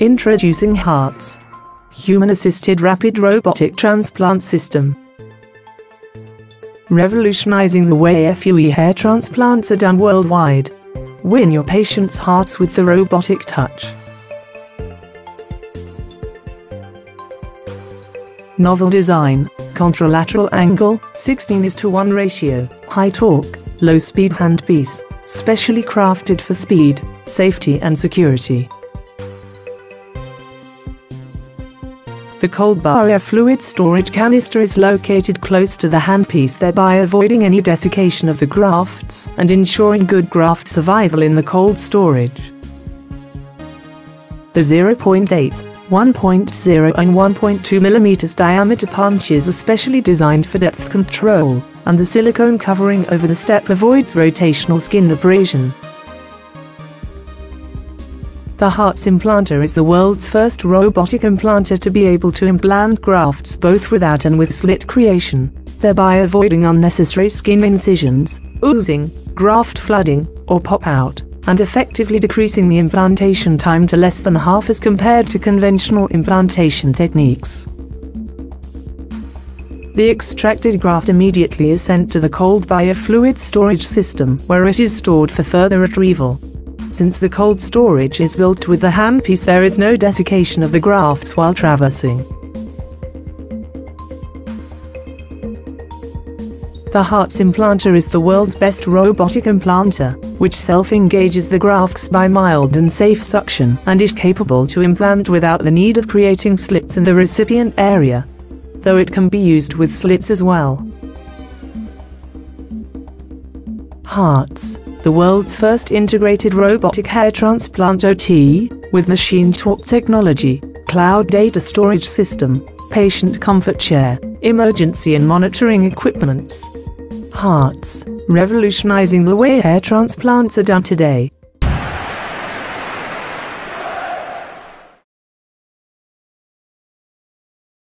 Introducing HARRTS. Human-assisted rapid robotic transplant system. Revolutionizing the way FUE hair transplants are done worldwide. Win your patients' hearts with the robotic touch. Novel design, contralateral angle, 16 is to 1 ratio, high torque, low speed handpiece, specially crafted for speed, safety and security. The cold barrier fluid storage canister is located close to the handpiece thereby avoiding any desiccation of the grafts and ensuring good graft survival in the cold storage. The 0.8, 1.0 and 1.2 mm diameter punches are specially designed for depth control, and the silicone covering over the step avoids rotational skin abrasion. The HARRTS implanter is the world's first robotic implanter to be able to implant grafts both without and with slit creation, thereby avoiding unnecessary skin incisions, oozing, graft flooding, or pop-out, and effectively decreasing the implantation time to less than half as compared to conventional implantation techniques. The extracted graft immediately is sent to the cold via fluid storage system where it is stored for further retrieval. Since the cold storage is built with the handpiece there is no desiccation of the grafts while traversing. The HARRTS implanter is the world's best robotic implanter, which self-engages the grafts by mild and safe suction and is capable to implant without the need of creating slits in the recipient area, though it can be used with slits as well. HARRTS the world's first integrated robotic hair transplant OT, with machine talk technology, cloud data storage system, patient comfort chair, emergency and monitoring equipments. HARRTS, revolutionizing the way hair transplants are done today.